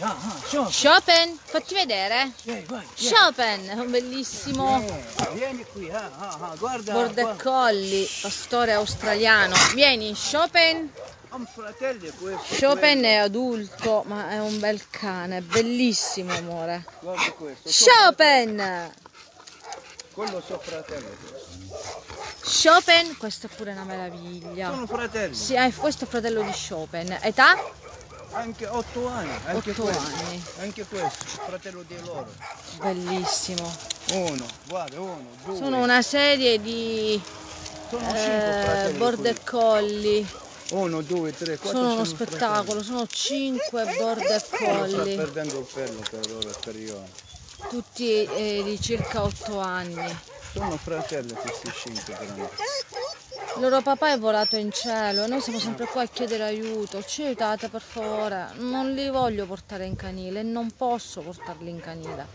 Ah, ah, Chopin. Chopin, fatti vedere. Vai. Chopin, un bellissimo Eh, vieni qui, ah, ah, ah, guarda. border guarda. collie, pastore australiano. Vieni, Chopin. Questo. Chopin è adulto, ma è un bel cane, bellissimo amore. Guarda questo. Chopin! Quello suo fratello. Chopin, questa è pure una meraviglia. Sono fratelli. Sì, eh, questo è fratello di Chopin. Età? Anche otto anni. Anche Otto questo. anni. Anche questo, fratello di loro. Bellissimo. Uno, guarda, uno, due. Sono una serie di eh, fratelli. border collie. Uno, due, tre, quattro. Sono uno spettacolo, sono cinque border fratelli. Sto collie, perdendo il pelo per ora, per io. tutti eh, di circa otto anni. Sono fratelli questi cinque grandi. Il loro papà è volato in cielo e noi siamo sempre qua a chiedere aiuto. Ci aiutate per favore. Non li voglio portare in canile e non posso portarli in canile.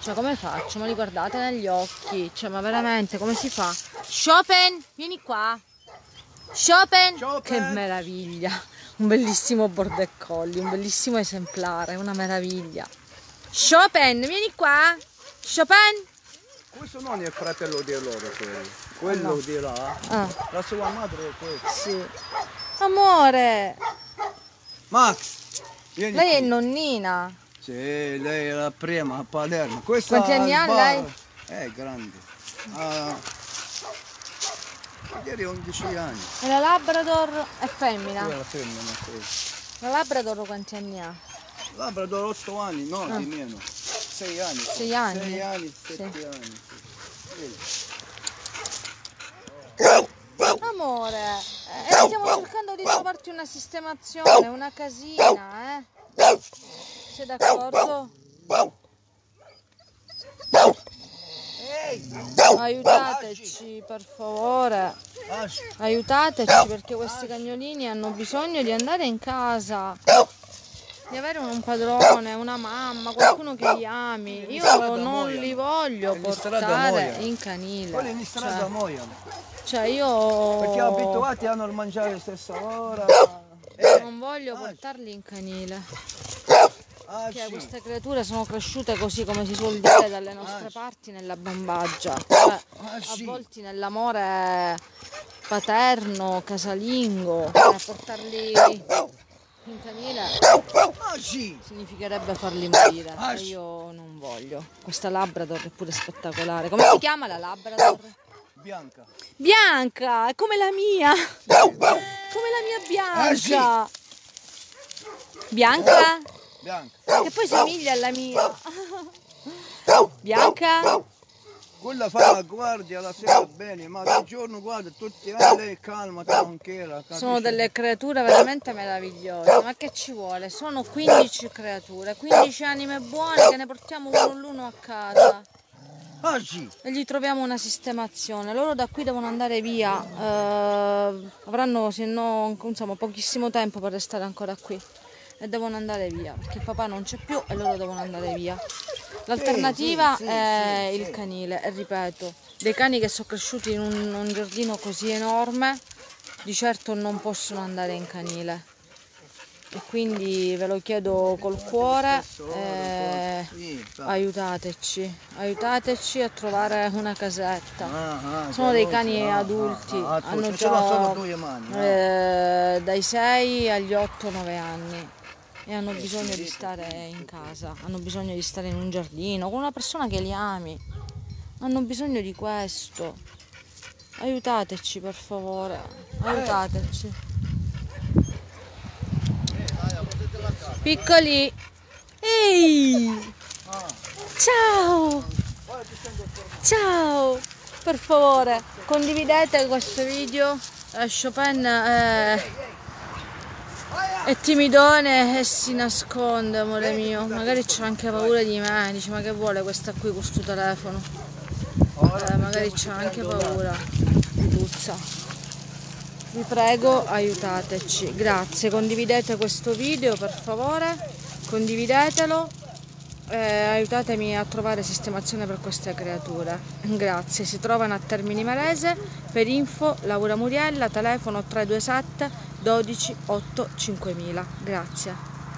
Cioè come faccio? Ma li guardate negli occhi. Cioè ma veramente come si fa? Chopin, vieni qua. Chopin, Chopin. che meraviglia. Un bellissimo border collie, un bellissimo esemplare, una meraviglia. Chopin, vieni qua. Chopin. Questo non è il fratello di loro, quello. Quello di là. Ah, La sua madre è questa. sì. Amore, Max, vieni lei è qui. nonnina. Sì, lei è la prima a Palermo. Questa Quanti anni ha lei? È grande. Ha ieri 11 anni. E la Labrador è femmina. È la femmina, sì. La Labrador quanti anni ha? Labrador 8 anni, no, Ah. di meno. 6 anni. Sei anni? 6 anni, Sì. 7 anni. sì. Amore, eh, stiamo cercando di trovarti una sistemazione, una casina, eh? Sei d'accordo? Aiutateci, per favore. Aiutateci perché questi cagnolini hanno bisogno di andare in casa. Di avere un padrone, una mamma, qualcuno che li ami. Io non li voglio portare in canile. quelli in strada Cioè, muoiono. cioè io Perché abituati hanno il mangiare alla stessa ora. non voglio Ah. portarli in canile. Ah, sì. queste creature sono cresciute così come si suol dire dalle nostre parti nella bambaggia. Cioè, Ah, sì. avvolti nell'amore paterno, casalingo. Cioè, portarli sì. significherebbe farli morire. E io non voglio. Questa Labrador è pure spettacolare. Come si chiama la Labrador? Bianca. Bianca, è come la mia. Come la mia Bianca. Bianca? Bianca. Che poi somiglia alla mia. Bianca? Quella fa la guardia la sera bene, ma di giorno guarda tutti ah, lei calma, tranquilla. Sono capisci? delle creature veramente meravigliose. Ma che ci vuole? Sono 15 creature, 15 anime buone che ne portiamo uno l'uno a casa. Ah sì, e gli troviamo una sistemazione. Loro da qui devono andare via, eh, avranno se no insomma, pochissimo tempo per restare ancora qui e devono andare via perché il papà non c'è più e loro devono andare via. L'alternativa sì, sì, è sì, il canile e ripeto, dei cani che sono cresciuti in un, un giardino così enorme di certo non possono andare in canile. E quindi ve lo chiedo col cuore. eh, Aiutateci, aiutateci a trovare una casetta. Ah, ah, Sono dei cani ah, adulti, hanno già eh, dai 6 agli 8-9 anni e hanno bisogno di stare in casa, hanno bisogno di stare in un giardino con una persona che li ami. Hanno bisogno di questo. Aiutateci per favore, aiutateci. Piccoli. Ehi! Ciao! Ciao! Per favore, condividete questo video. Eh, Chopin è, è timidone e si nasconde, amore mio. Magari c'ha anche paura di me. Dice, ma che vuole questa qui con questo telefono? Eh, magari c'ha anche paura. Puzza. Vi prego, aiutateci. Grazie. Condividete questo video, per favore. Condividetelo. Eh, aiutatemi a trovare sistemazione per queste creature. Grazie. Si trovano a Termini Marese. Per info, Laura Muriella, telefono 327 12 8 5000. Grazie.